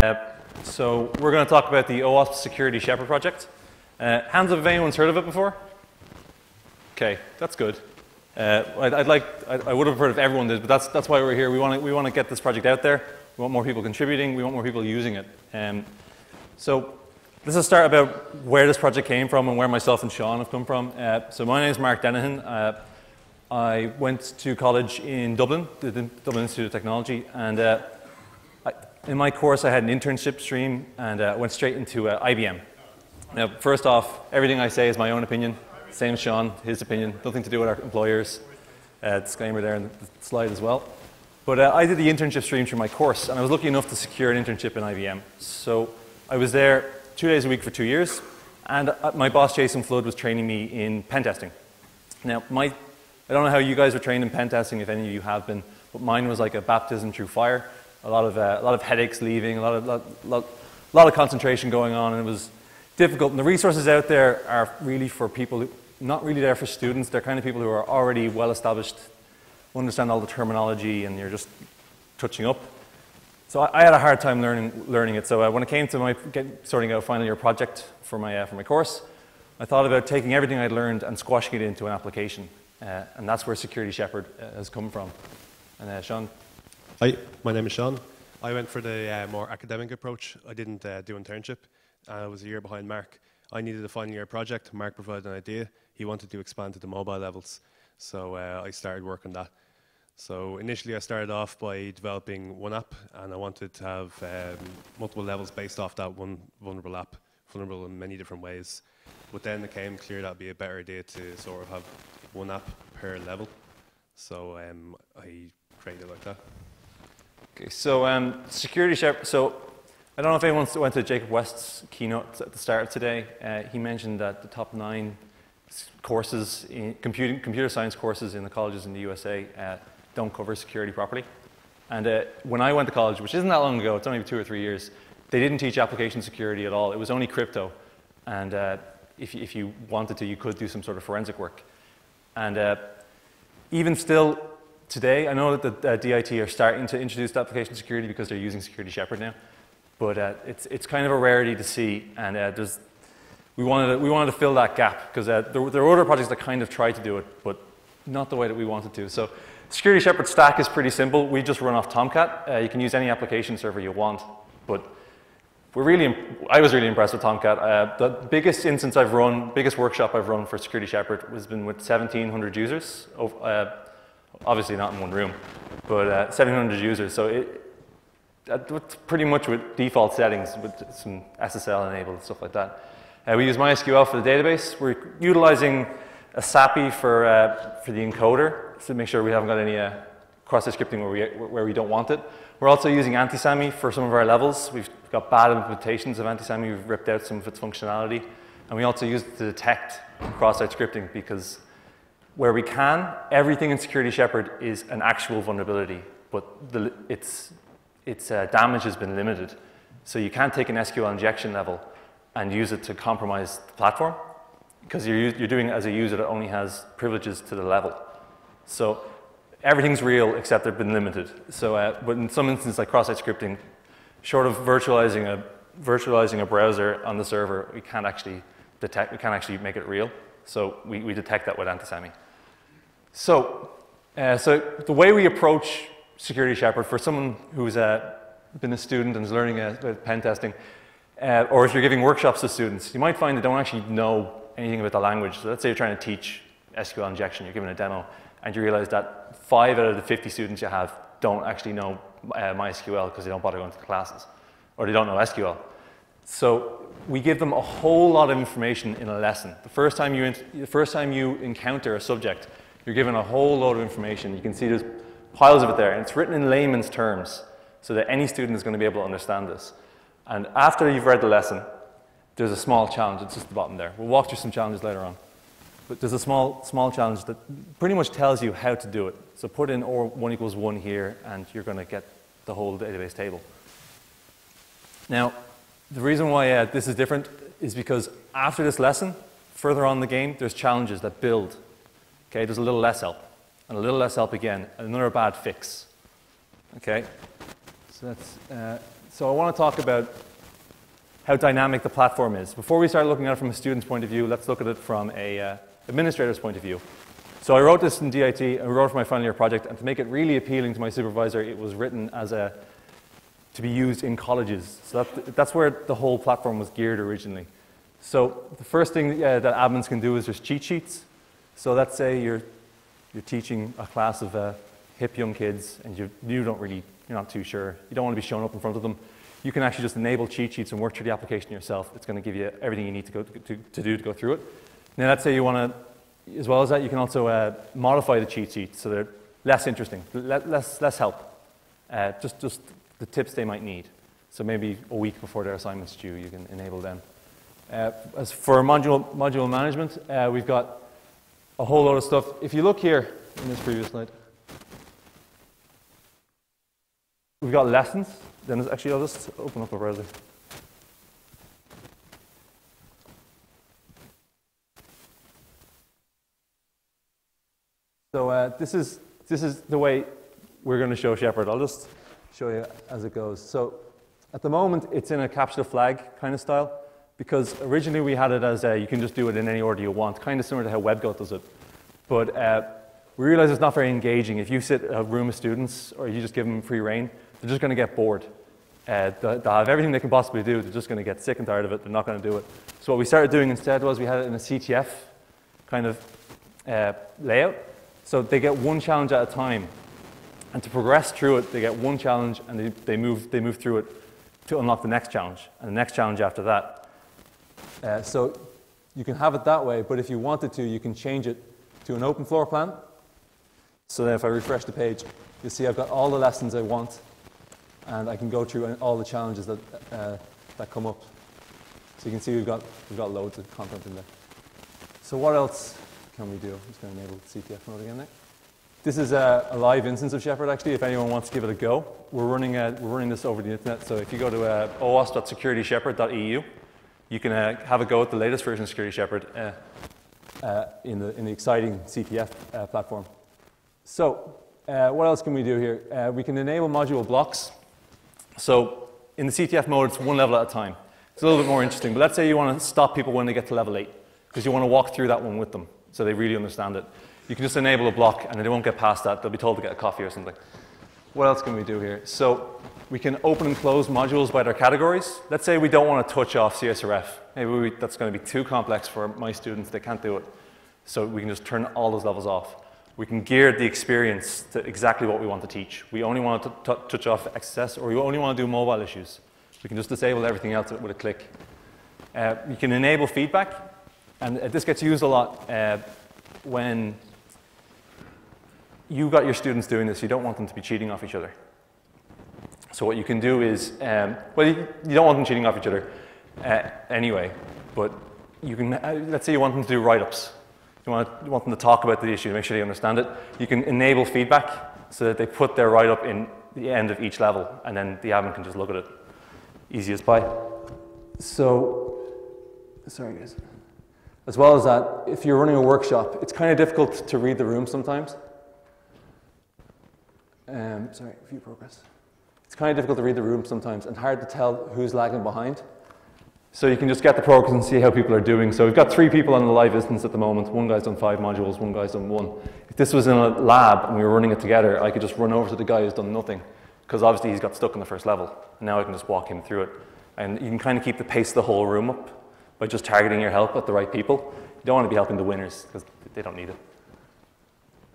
Uh, so we're going to talk about the OWASP Security Shepherd project. Uh, hands up if anyone's heard of it before? Okay, that's good. Uh, I'd, I'd, like, I, I, would have heard if everyone did, but that's, that's why we're here. We want to we want to get this project out there. We want more people contributing. We want more people using it. Um, so this is a start about where this project came from and where myself and Sean have come from. Uh, so my name is Mark Denihan. Uh, I went to college in Dublin, the Dublin Institute of Technology, and uh, in my course I had an internship stream and uh, went straight into uh, IBM. Now, first off, everything I say is my own opinion. Same as Sean, his opinion, nothing to do with our employers. Uh, disclaimer there in the slide as well. But uh, I did the internship stream through my course, and I was lucky enough to secure an internship in IBM. So I was there two days a week for two years, and uh, my boss, Jason Flood, was training me in pen testing. Now, my, I don't know how you guys were trained in pen testing, if any of you have been, but mine was like a baptism through fire. A lot of, uh, a lot of headaches leaving, a lot of, lot, lot, lot of concentration going on, and it was difficult. And the resources out there are really for people who, not really there for students. They're kind of people who are already well established understand all the terminology and you're just touching up. So I, I had a hard time learning, learning it. So uh, when it came to my get, sorting out a final year project for my, uh, for my course, I thought about taking everything I'd learned and squashing it into an application. Uh, and that's where Security Shepherd uh, has come from. And uh, Sean? Hi, my name is Sean. I went for the uh, more academic approach. I didn't do internship. I was a year behind Mark. I needed a final year project. Mark provided an idea. He wanted to expand to the mobile levels. So I started work on that. So initially I started off by developing one app and I wanted to have um, multiple levels based off that one vulnerable app, vulnerable in many different ways. But then it came clear that would be a better idea to sort of have one app per level. So um, I created it like that. Okay, so um, security shepherd, so I don't know if anyone went to Jacob West's keynote at the start of today. Uh, he mentioned that the top nine courses, in computing, computer science courses in the colleges in the USA uh, don't cover security properly. And uh, when I went to college, which isn't that long ago, it's only two or three years, they didn't teach application security at all. It was only crypto. And uh, if, if you wanted to, you could do some sort of forensic work. And uh, even still today, I know that the uh, DIT are starting to introduce application security because they're using Security Shepherd now. But uh, it's, it's kind of a rarity to see. And uh, there's, we, wanted to, we wanted to fill that gap because there, there were other projects that kind of tried to do it, but not the way that we wanted to. So Security Shepherd stack is pretty simple. We just run off Tomcat. Uh, you can use any application server you want, but we're really, I was really impressed with Tomcat. Uh, the biggest instance I've run, biggest workshop I've run for Security Shepherd has been with 1,700 users. Obviously not in one room, but 1,700 uh, users. So it, that's pretty much with default settings with some SSL enabled, stuff like that. Uh, we use MySQL for the database. We're utilizing ESAPI for, uh, for the encoder to make sure we haven't got any uh, cross-site scripting where we, where we don't want it. We're also using Antisamy for some of our levels. We've got bad implementations of Antisamy. We've ripped out some of its functionality. And we also use it to detect cross-site scripting because where we can, everything in Security Shepherd is an actual vulnerability, but the, its, its uh, damage has been limited. So you can't take an SQL injection level and use it to compromise the platform because you're, you're doing it as a user that only has privileges to the level. So everything's real except they've been limited. So, uh, but in some instances like cross-site scripting, short of virtualizing a, virtualizing a browser on the server, we can't actually detect, we can't actually make it real. So we, we detect that with Antisamy. So, uh, so the way we approach Security Shepherd for someone who's uh, been a student and is learning uh, pen testing, uh, or if you're giving workshops to students, you might find they don't actually know anything about the language. So let's say you're trying to teach SQL injection, you're giving a demo and you realize that five out of the 50 students you have don't actually know uh, MySQL because they don't bother going to the classes, or they don't know SQL. So we give them a whole lot of information in a lesson. The first time you, the first time you encounter a subject, you're given a whole load of information. You can see there's piles of it there, and it's written in layman's terms so that any student is going to be able to understand this. And after you've read the lesson, there's a small challenge. It's just the bottom there. We'll walk through some challenges later on. But there's a small, small challenge that pretty much tells you how to do it. So put in or 1 equals 1 here, and you're going to get the whole database table. Now, the reason why uh, this is different is because after this lesson, further on in the game, there's challenges that build. Okay, there's a little less help, and a little less help again, another bad fix. Okay, so that's, uh, So I want to talk about how dynamic the platform is. Before we start looking at it from a student's point of view, let's look at it from a uh, administrator's point of view. So I wrote this in DIT, I wrote it for my final year project, and to make it really appealing to my supervisor, it was written as a to be used in colleges. So that, that's where the whole platform was geared originally. So the first thing uh, that admins can do is just cheat sheets. So let's say you're, you're teaching a class of uh, hip young kids and you, you don't really, you're not too sure. You don't want to be shown up in front of them. You can actually just enable cheat sheets and work through the application yourself. It's going to give you everything you need to, go, to, to do to go through it. Now let's say you want to, as well as that, you can also uh, modify the cheat sheets so they're less interesting, less, less help. Uh, just, just the tips they might need. So maybe a week before their assignment's due, you can enable them. Uh, as for module, module management, uh, we've got a whole lot of stuff. If you look here in this previous slide, we've got lessons. Then actually, I'll just open up a browser. So uh, this is this is the way we're going to show Shepherd. I'll just show you as it goes. So at the moment, it's in a capture flag kind of style because originally we had it as a, you can just do it in any order you want, kind of similar to how WebGoat does it. But uh, we realize it's not very engaging. If you sit a room of students or you just give them free reign, they're just going to get bored. Uh, they'll have everything they can possibly do. They're just going to get sick and tired of it. They're not going to do it. So what we started doing instead was we had it in a CTF kind of uh, layout. So they get one challenge at a time. And to progress through it, they get one challenge and they, they, move, they move through it to unlock the next challenge and the next challenge after that. Uh, so you can have it that way, but if you wanted to, you can change it to an open floor plan. So then if I refresh the page, you'll see I've got all the lessons I want and I can go through all the challenges that, uh, that come up. So you can see we've got, we've got loads of content in there. So what else can we do? I'm just going to enable CTF mode again there. This is a, a, live instance of Shepherd, actually, if anyone wants to give it a go. We're running, a, we're running this over the internet, so if you go to uh, owasp.securityshepherd.eu, you can uh, have a go at the latest version of Security Shepherd uh, uh, in, the, in the exciting CTF uh, platform. So, uh, what else can we do here? We can enable module blocks. So, in the CTF mode, it's one level at a time. It's a little bit more interesting, but let's say you want to stop people when they get to level 8, because you want to walk through that one with them so they really understand it. You can just enable a block and they won't get past that. They'll be told to get a coffee or something. What else can we do here? So we can open and close modules by their categories. Let's say we don't want to touch off CSRF. Maybe we, that's going to be too complex for my students. They can't do it. So we can just turn all those levels off. We can gear the experience to exactly what we want to teach. We only want to touch off XSS or we only want to do mobile issues. We can just disable everything else with a click. Uh, you can enable feedback. And uh, this gets used a lot uh, when you've got your students doing this, you don't want them to be cheating off each other. So what you can do is, um, well, you, don't want them cheating off each other uh, anyway, but you can, uh, let's say you want them to do write-ups. You want, you want them to talk about the issue, make sure they understand it. You can enable feedback so that they put their write-up in the end of each level, and then the admin can just look at it. Easy as pie. So, sorry guys. As well as that, if you're running a workshop, it's kind of difficult to read the room sometimes. Um, sorry, view progress. It's kind of difficult to read the room sometimes and hard to tell who's lagging behind. So you can just get the progress and see how people are doing. So we've got three people on the live instance at the moment. One guy's done five modules, one guy's done one. If this was in a lab and we were running it together, I could just run over to the guy who's done nothing because obviously he's got stuck in the first level. And now I can just walk him through it. And you can kind of keep the pace of the whole room up by just targeting your help at the right people. You don't want to be helping the winners because they don't need it.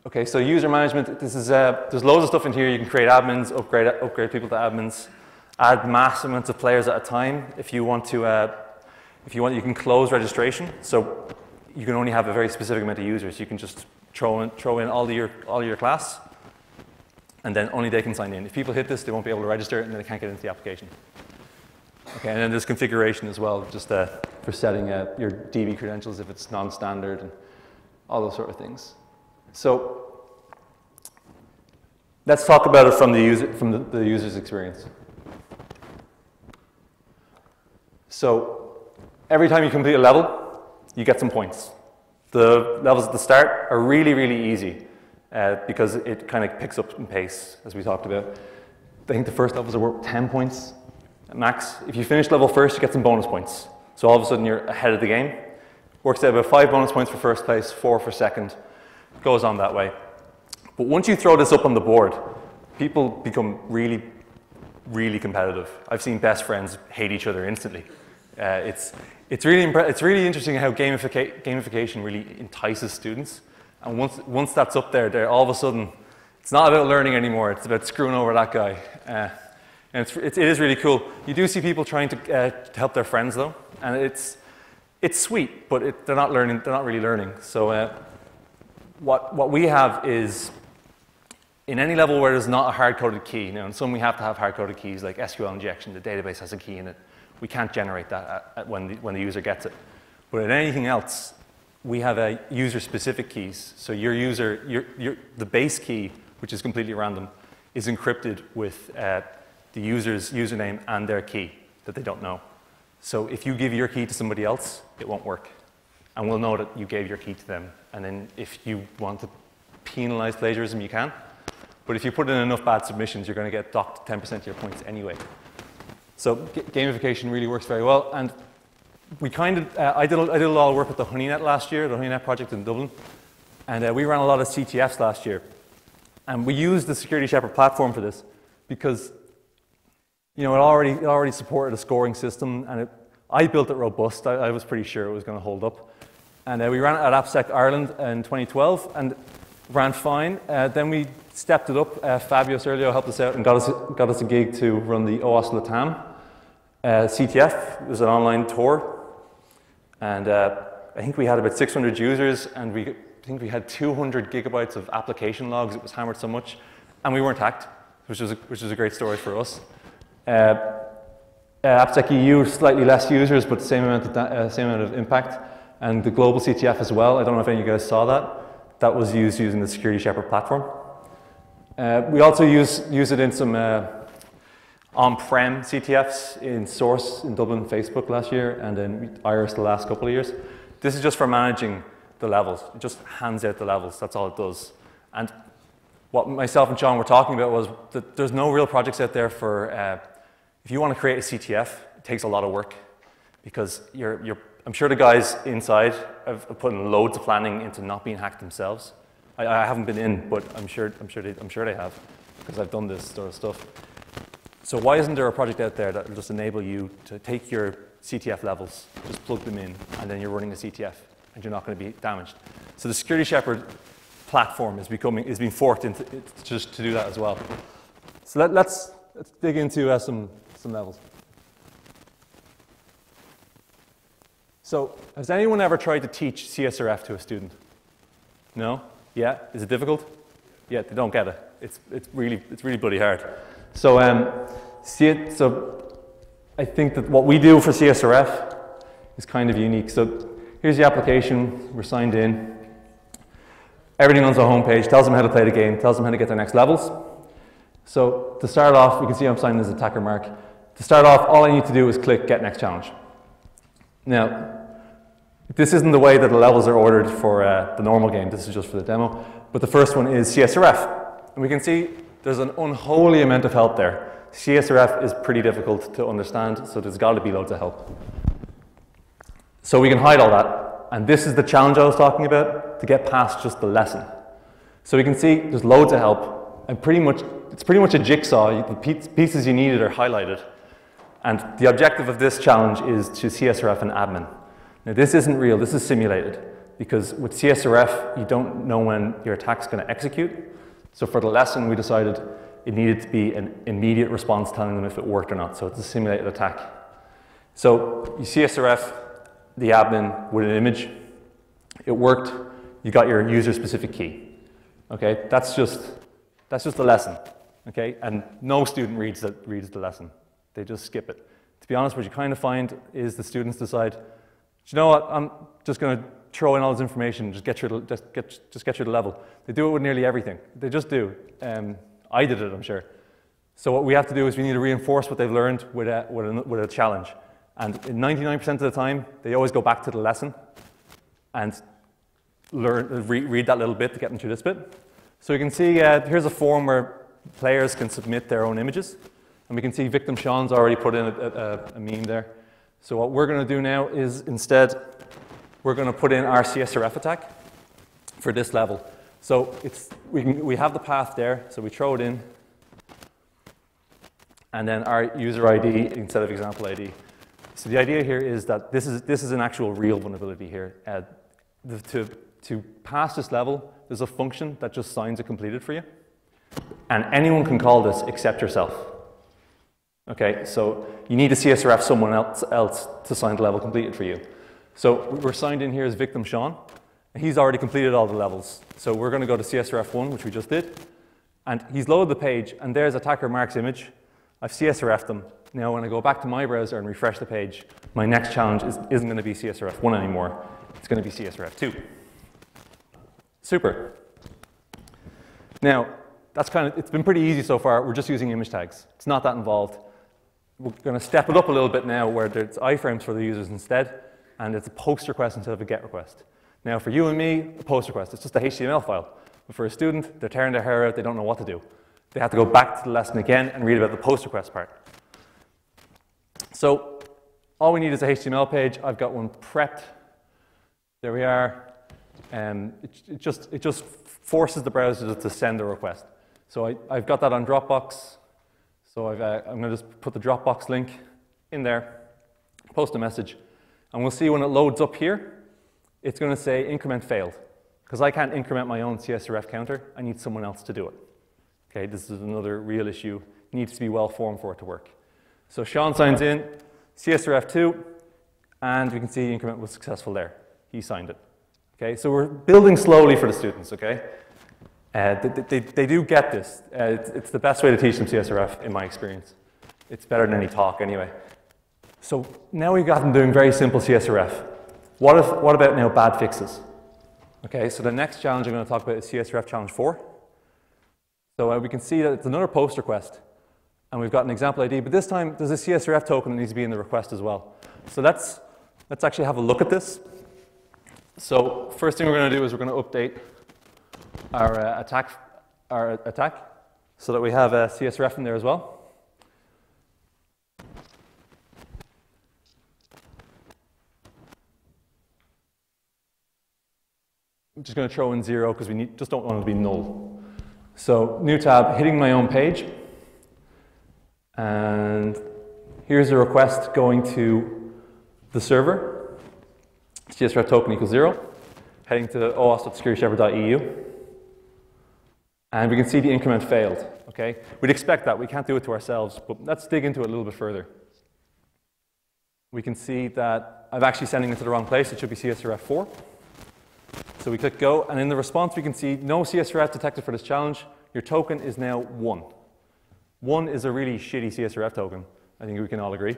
Okay, so user management, this is, uh, there's loads of stuff in here. You can create admins, upgrade, upgrade people to admins, add mass amounts of players at a time. If you want to, uh, if you want, you can close registration. So you can only have a very specific amount of users. You can just throw in, throw in all, your, all your class, and then only they can sign in. If people hit this, they won't be able to register, and then they can't get into the application. Okay, and then there's configuration as well, just uh, for setting your DB credentials if it's non-standard, and all those sort of things. So let's talk about it from the, user, from the, the user's experience. So every time you complete a level, you get some points. The levels at the start are really, really easy uh, because it kind of picks up in pace, as we talked about. I think the first levels are worth 10 points, max. If you finish level first, you get some bonus points. So all of a sudden you're ahead of the game. Works out about five bonus points for first place, four for second. Goes on that way. But once you throw this up on the board, people become really, really competitive. I've seen best friends hate each other instantly. Uh, it's, it's, really it's really interesting how gamifica- gamification really entices students. And once, once that's up there, they're all of a sudden, it's not about learning anymore, it's about screwing over that guy. Uh, and it's, it, it is really cool. You do see people trying to, uh, to help their friends, though, and it's, it's sweet, but it, they're not learning, they're not really learning. So uh, what, what we have is in any level where there's not a hard-coded key, now in some we have to have hard-coded keys like SQL injection, the database has a key in it. We can't generate that at, at when, the, when the user gets it. But in anything else, we have a user-specific keys. So your user, your, your, the base key, which is completely random, is encrypted with uh, the user's username and their key that they don't know. So if you give your key to somebody else, it won't work. And we'll know that you gave your key to them. And then if you want to penalize plagiarism, you can. But if you put in enough bad submissions, you're going to get docked 10% of your points anyway. So gamification really works very well. And we kind of, uh, I, did a, I did a lot of work with the HoneyNet last year, the HoneyNet project in Dublin. And uh, we ran a lot of CTFs last year. And we used the Security Shepherd platform for this because you know, it already, it already supported a scoring system, and it, I built it robust. I, I, was pretty sure it was going to hold up. And uh, we ran it at AppSec Ireland in 2012, and ran fine. Uh, then we stepped it up. Uh, Fabio Cerullo helped us out and got us, got us a gig to run the OWASP LATAM. Uh, CTF it was an online tour, and uh, I think we had about 600 users, and we I think we had 200 gigabytes of application logs. It was hammered so much, and we weren't hacked, which was a, which was a great story for us. Uh, AppSec EU, slightly less users, but same amount, of same amount of impact. And the global CTF as well. I don't know if any of you guys saw that. That was used using the Security Shepherd platform. Uh, we also use, use it in some uh, on-prem CTFs in Source in Dublin, Facebook last year, and in IRISS the last couple of years. This is just for managing the levels. It just hands out the levels. That's all it does. And what myself and Sean were talking about was that there's no real projects out there for uh, if you want to create a CTF, it takes a lot of work because you're, you're, I'm sure the guys inside have put in loads of planning into not being hacked themselves. I, I haven't been in, but I'm sure, I'm, sure they, I'm sure they have because I've done this sort of stuff. So why isn't there a project out there that will just enable you to take your CTF levels, just plug them in, and then you're running a CTF, and you're not going to be damaged? So the Security Shepherd platform is becoming is being forked into just to do that as well. So let, us let's, let's dig into uh, some some levels. So, has anyone ever tried to teach CSRF to a student? No? Yeah? Is it difficult? Yeah, they don't get it. It's, it's, really, it's really bloody hard. So, um, see it, so I think that what we do for CSRF is kind of unique. So, here's the application, we're signed in. Everything on the homepage tells them how to play the game, tells them how to get their next levels. So, to start off, you can see I'm signed as attacker mark. To start off, all I need to do is click Get Next Challenge. Now, this isn't the way that the levels are ordered for uh, the normal game, this is just for the demo, but the first one is CSRF. And we can see there's an unholy amount of help there. CSRF is pretty difficult to understand, so there's got to be loads of help. So we can hide all that, and this is the challenge I was talking about, to get past just the lesson. So we can see there's loads of help, and pretty much, it's pretty much a jigsaw. The pieces you needed are highlighted. And the objective of this challenge is to CSRF an admin. Now this isn't real, this is simulated. Because with CSRF, you don't know when your attack's going to execute. So for the lesson, we decided it needed to be an immediate response telling them if it worked or not. So it's a simulated attack. So you CSRF the admin with an image. It worked. You got your user-specific key. Okay, that's just that's just the lesson. Okay, and no student reads the, reads the lesson. They just skip it. To be honest, what you kind of find is the students decide, you know what, I'm just going to throw in all this information, just get, through the, just, get, just get through the level. They do it with nearly everything. They just do. Um, I did it, I'm sure. So what we have to do is we need to reinforce what they've learned with a, with a, with a challenge. And 99% of the time, they always go back to the lesson and learn, re read that little bit to get them through this bit. So you can see uh, here's a form where players can submit their own images. And we can see victim Sean's already put in a, a, a meme there. So what we're going to do now is instead, we're going to put in our CSRF attack for this level. So it's, we, can, we have the path there, so we throw it in, and then our user ID instead of example ID. So the idea here is that this is, this is an actual real vulnerability here. Uh, the, to, to pass this level, there's a function that just signs it completed for you. And anyone can call this except yourself. Okay, so you need to CSRF someone else, else to sign the level completed for you. So we're signed in here as victim Sean. He's already completed all the levels. So we're going to go to CSRF1, which we just did. And he's loaded the page, and there's attacker Mark's image. I've CSRF'd them. Now, when I go back to my browser and refresh the page, my next challenge is, isn't going to be CSRF1 anymore. It's going to be CSRF2. Super. Now, that's kind of, it's been pretty easy so far. We're just using image tags. It's not that involved. We're going to step it up a little bit now where there's iframes for the users instead, and it's a post request instead of a get request. Now, for you and me, a post request, it's just a HTML file. But for a student, they're tearing their hair out, they don't know what to do. They have to go back to the lesson again and read about the post request part. So all we need is a HTML page. I've got one prepped. There we are. Um, it, it, just, it just forces the browser to send a request. So I, have got that on Dropbox. So i am uh, going to just put the Dropbox link in there, post a message, and we'll see when it loads up here, it's going to say increment failed. Because I can't increment my own CSRF counter, I need someone else to do it. Okay, this is another real issue. It needs to be well formed for it to work. So Sean signs in, CSRF2, and we can see the increment was successful there. He signed it. Okay, so we're building slowly for the students, okay? Uh, they, they, they, do get this. Uh, it's, it's, the best way to teach them CSRF, in my experience. It's better than any talk, anyway. So now we've got them doing very simple CSRF. What, if, what about now bad fixes? Okay, so the next challenge I'm going to talk about is CSRF Challenge 4. So uh, we can see that it's another post request. And we've got an example ID, but this time there's a CSRF token that needs to be in the request as well. So let's, let's actually have a look at this. So first thing we're going to do is we're going to update our uh, attack, our attack so that we have a CSRF in there as well. I'm just going to throw in zero because we need, just don't want it to be null. So new tab, hitting my own page. And here's a request going to the server. CSRF token equals zero. Heading to owasp.securityshepherd.eu. And we can see the increment failed. Okay? We'd expect that. We can't do it to ourselves, but let's dig into it a little bit further. We can see that I'm actually sending it to the wrong place. It should be CSRF 4. So we click go, and in the response we can see no CSRF detected for this challenge. Your token is now 1. 1 is a really shitty CSRF token. I think we can all agree.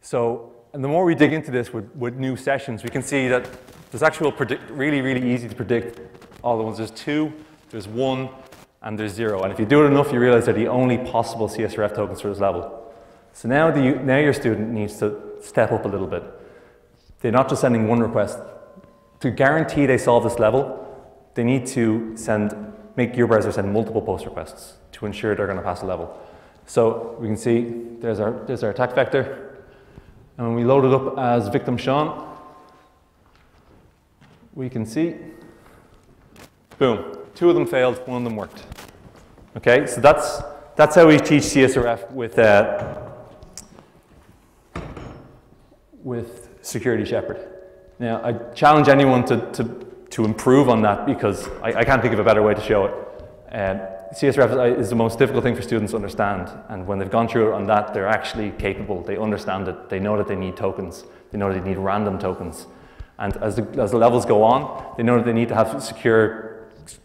So, and the more we dig into this with, with new sessions, we can see that there's actual predict, really, really easy to predict all the ones. There's 2, there's 1, and there's 0. And if you do it enough, you realize they're the only possible CSRF tokens for this level. So now, the, now your student needs to step up a little bit. They're not just sending one request, to guarantee they solve this level, they need to send, make your browser send multiple post requests to ensure they're going to pass the level. So we can see there's our, there's our attack vector. And when we load it up as victim Sean, we can see, boom, two of them failed, one of them worked. Okay, so that's, that's how we teach CSRF with, uh, with Security Shepherd. Now, I challenge anyone to, to, to improve on that because I, I can't think of a better way to show it. Um, CSRF is the most difficult thing for students to understand, and when they've gone through it on that, they're actually capable. They understand it. They know that they need tokens. They know that they need random tokens. And as the, as the levels go on, they know that they need to have secure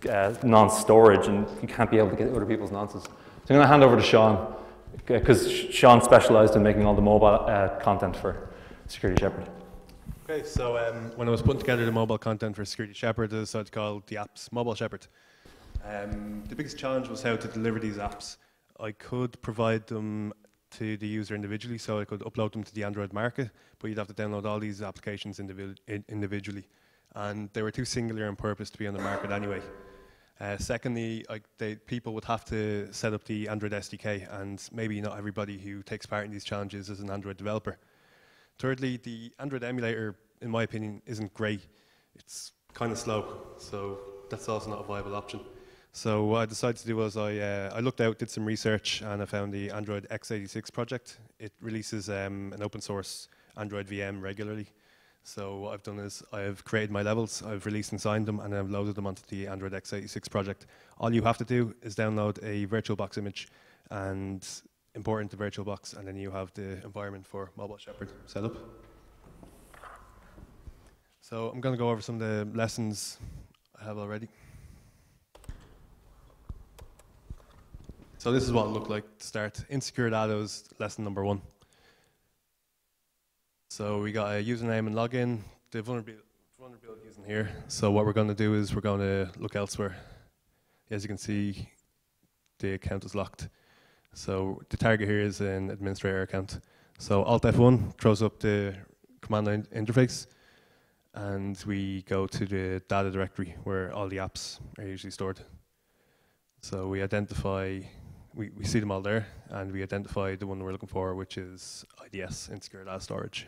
uh, nonce storage, and you can't be able to get other people's nonces. So I'm going to hand over to Sean, because Sean specialized in making all the mobile uh, content for Security Shepherd. Okay, so um, when I was putting together the mobile content for Security Shepherd, I decided to call the apps Mobile Shepherd. Um, the biggest challenge was how to deliver these apps. I could provide them to the user individually, so I could upload them to the Android market, but you'd have to download all these applications individually. And they were too singular in purpose to be on the market anyway. Uh, secondly, like they, people would have to set up the Android SDK, and maybe not everybody who takes part in these challenges is an Android developer. Thirdly, the Android emulator, in my opinion, isn't great. It's kind of slow, so that's also not a viable option. So what I decided to do was I, uh, I looked out, did some research, and I found the Android x86 project. It releases um, an open source Android VM regularly. So what I've done is I've created my levels, I've released and signed them, and I've loaded them onto the Android x86 project. All you have to do is download a VirtualBox image and import into VirtualBox, and then you have the environment for Mobile Shepherd set up. So I'm going to go over some of the lessons I have already. So this is what it looked like to start. Insecure data was lesson number one. So we got a username and login. The vulnerability, vulnerability isn't here. So what we're going to do is we're going to look elsewhere. As you can see, the account is locked. So the target here is an administrator account. So Alt F1 throws up the command line interface, and we go to the data directory where all the apps are usually stored. So we identify, we, we see them all there, and we identify the one we're looking for, which is IDS, Insecure Data Storage.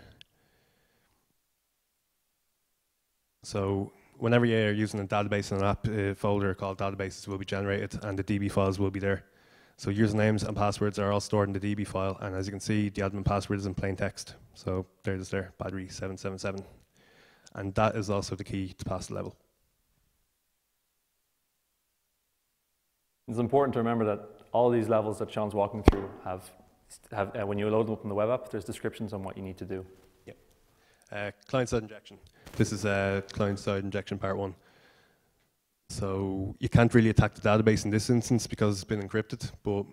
So whenever you're using a database in an app, a folder called databases will be generated and the DB files will be there. So usernames and passwords are all stored in the DB file, and as you can see, the admin password is in plain text. So there it is there, battery 777. And that is also the key to pass the level. It's important to remember that all these levels that Sean's walking through have, have uh, when you load them up in the web app, there's descriptions on what you need to do. Uh, client-side injection. This is uh, client-side injection part one. So you can't really attack the database in this instance because it's been encrypted, but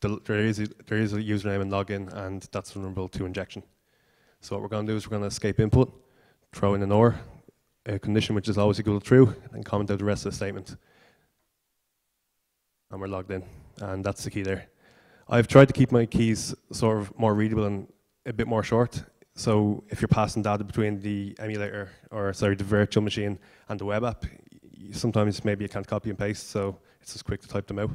the, there, is a, there is a username and login, and that's vulnerable to injection. So what we're going to do is we're going to escape input, throw in an OR, a condition which is always equal to true, and comment out the rest of the statement. And we're logged in, and that's the key there. I've tried to keep my keys sort of more readable and a bit more short. So if you're passing data between the emulator, or sorry, the virtual machine and the web app, sometimes maybe you can't copy and paste, so it's just quick to type them out.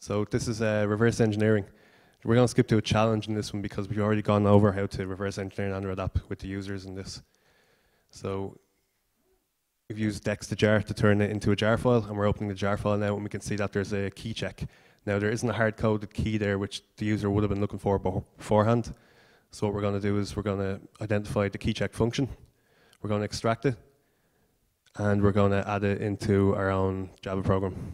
So this is uh, reverse engineering. We're going to skip to a challenge in this one because we've already gone over how to reverse engineer an Android app with the users in this. So we've used dex2jar to turn it into a jar file, and we're opening the jar file now, and we can see that there's a key check. Now there isn't a hard-coded key there, which the user would have been looking for beforehand. So what we're going to do is we're going to identify the key check function. We're going to extract it, and we're going to add it into our own Java program.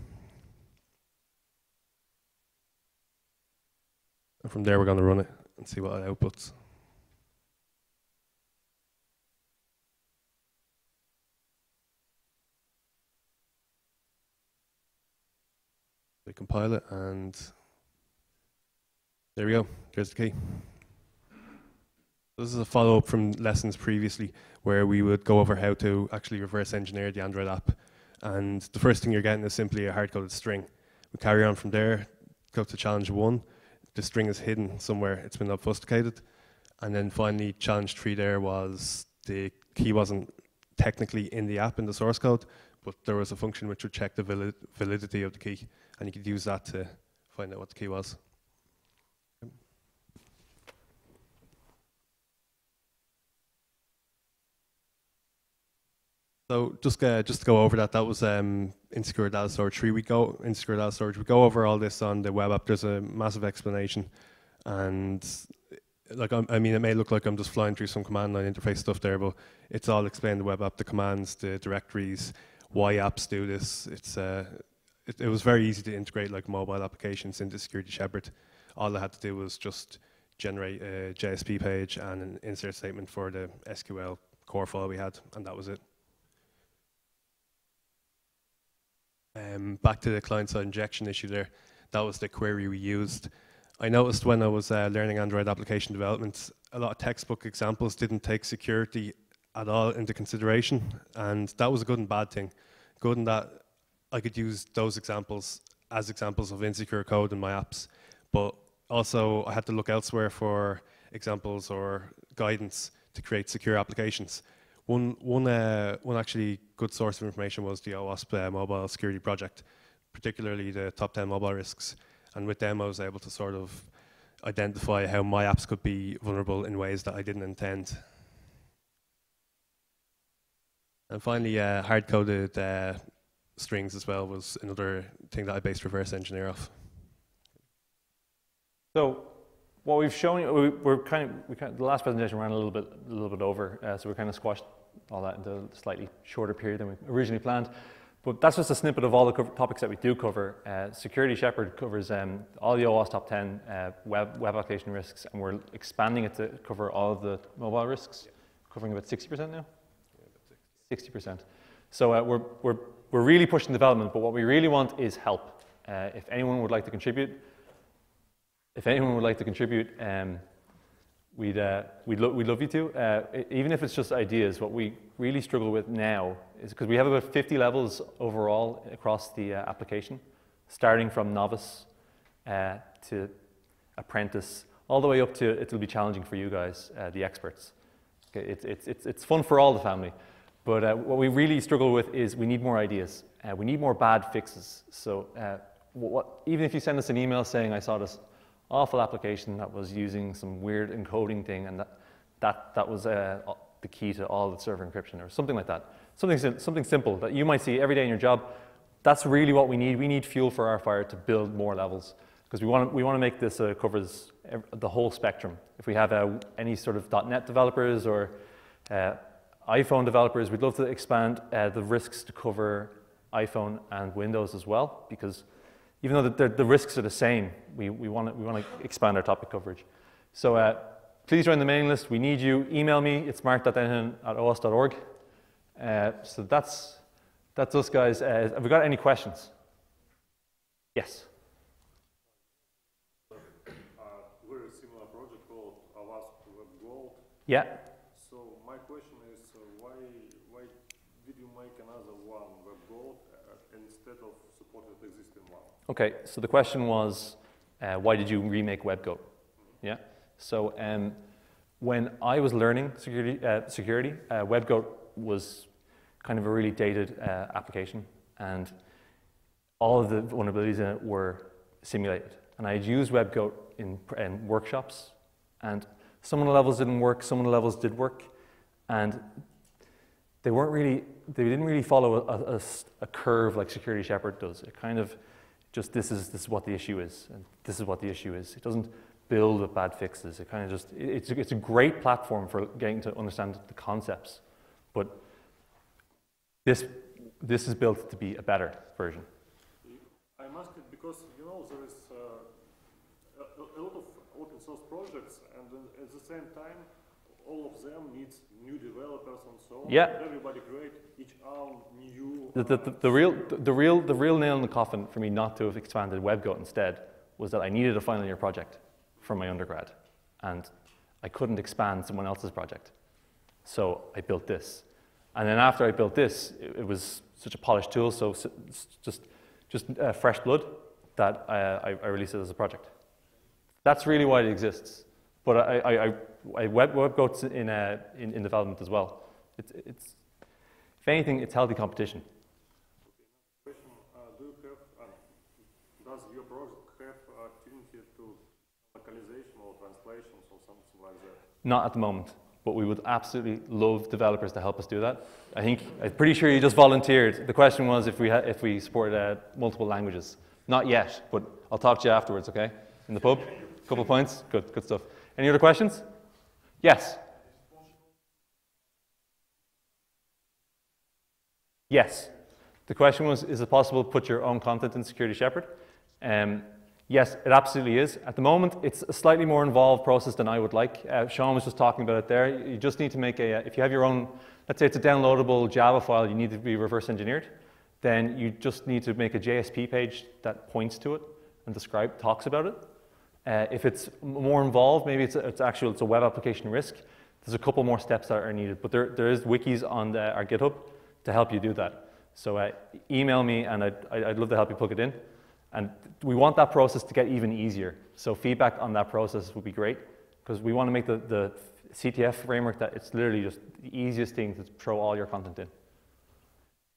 And from there, we're going to run it and see what it outputs. We compile it, and there we go. There's the key. This is a follow-up from lessons previously where we would go over how to actually reverse engineer the Android app. And the first thing you're getting is simply a hard-coded string. We carry on from there, go to challenge one. The string is hidden somewhere. It's been obfuscated. And then finally, challenge three there was the key wasn't technically in the app in the source code, but there was a function which would check the valid validity of the key. And you could use that to find out what the key was. So just uh, just to go over that, that was um, insecure data storage three. We go insecure data storage. We go over all this on the web app. There's a massive explanation, and like I'm, i mean, it may look like I'm just flying through some command line interface stuff there, but it's all explained in the web app. The commands, the directories, why apps do this. It's uh, it, it was very easy to integrate like mobile applications into Security Shepherd. All I had to do was just generate a JSP page and an insert statement for the SQL core file we had, and that was it. Um, back to the client-side injection issue there, that was the query we used. I noticed when I was uh, learning Android application development, a lot of textbook examples didn't take security at all into consideration, and that was a good and bad thing. Good in that I could use those examples as examples of insecure code in my apps, but also I had to look elsewhere for examples or guidance to create secure applications. One, one, uh, one actually good source of information was the OWASP uh, mobile security project, particularly the top 10 mobile risks. And with them, I was able to sort of identify how my apps could be vulnerable in ways that I didn't intend. And finally, uh, hard-coded uh, strings as well was another thing that I based reverse engineer off. So what we've shown we, we're kind of, we kind of, the last presentation ran a little bit, a little bit over, uh, so we kind of squashed all that into a slightly shorter period than we originally planned. But that's just a snippet of all the topics that we do cover. Uh, Security Shepherd covers um, all the OWASP top 10 uh, web, web application risks, and we're expanding it to cover all of the mobile risks, yeah. covering about 60% now? Yeah, 60%. So uh, we're, we're, we're really pushing development, but what we really want is help. Uh, if anyone would like to contribute, if anyone would like to contribute, um, we'd, uh, we'd, lo- we'd love you to. Uh, even if it's just ideas, what we really struggle with now is because we have about 50 levels overall across the uh, application, starting from novice uh, to apprentice, all the way up to it'll be challenging for you guys, uh, the experts. Okay, it's, it's, it's, it's fun for all the family. But uh, what we really struggle with is we need more ideas. we need more bad fixes. So what, even if you send us an email saying, I saw this awful application that was using some weird encoding thing, and that, that, that was uh, the key to all the server encryption, or something like that. Something, something simple that you might see every day in your job. That's really what we need. We need fuel for our fire to build more levels because we want to, we want to make this uh, covers the whole spectrum. If we have uh, any sort of .NET developers or uh, iPhone developers, we'd love to expand uh, the risks to cover iPhone and Windows as well because even though the, the, risks are the same, we, we want to we wanna expand our topic coverage. So uh, please join the mailing list. We need you. Email me. It's mark.denihan at owasp.org. Uh, so that's, that's us, guys. Uh, have we got any questions? Yes. Uh, we're a similar project called Avast Web Gold. Yeah. Okay, so the question was, uh, why did you remake WebGoat? Yeah. So um, when I was learning security, uh, security uh, WebGoat was kind of a really dated uh, application, and all of the vulnerabilities in it were simulated. And I had used WebGoat in, in workshops, and some of the levels didn't work, some of the levels did work, and they weren't really, they didn't really follow a, a, a curve like Security Shepherd does. It kind of just this is, this is what the issue is, and this is what the issue is. It doesn't build with bad fixes. It kind of just, it's, it's a great platform for getting to understand the concepts, but this, this is built to be a better version. I'm asking because, you know, there is uh, a, a lot of open source projects, and at the same time, all of them needs new developers and so on. Yeah. Everybody great, each arm new. The, the, the, the, real, the, real, the real nail in the coffin for me not to have expanded WebGoat instead was that I needed a final year project for my undergrad. And I couldn't expand someone else's project. So I built this. And then after I built this, it, it was such a polished tool, so just, just uh, fresh blood, that uh, I, I released it as a project. That's really why it exists. But I, I, I web, WebGoat's in, uh, in, in, development as well. It's, it's, if anything, it's healthy competition. Uh, do you have, um, does your project have affinity to localization or translations or something like that? Not at the moment, but we would absolutely love developers to help us do that. I think, I'm pretty sure you just volunteered. The question was if we, if we support uh, multiple languages. Not yet, but I'll talk to you afterwards, okay? In the pub? A Couple points? Good, good stuff. Any other questions? Yes. Yes. The question was, is it possible to put your own content in Security Shepherd? Um, yes, it absolutely is. At the moment, it's a slightly more involved process than I would like. Uh, Sean was just talking about it there. You just need to make a, if you have your own, let's say it's a downloadable Java file, you need to be reverse engineered, then you just need to make a JSP page that points to it and describe, talks about it. Uh, if it's more involved, maybe it's, it's actual, it's a web application risk, there's a couple more steps that are needed. But there, there is wikis on the, our GitHub to help you do that. So uh, email me and I'd, I'd love to help you plug it in. And we want that process to get even easier. So feedback on that process would be great because we want to make the, the CTF framework that it's literally just the easiest thing to throw all your content in.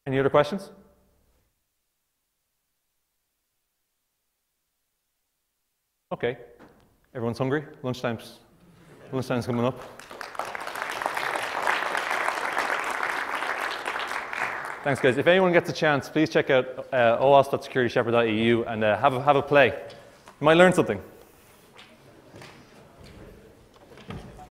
Any other questions? Okay. Everyone's hungry? Lunchtime's, lunchtime's coming up. Thanks, guys. If anyone gets a chance, please check out uh, owasp.securityshepherd.eu and uh, have, a, have a play. You might learn something.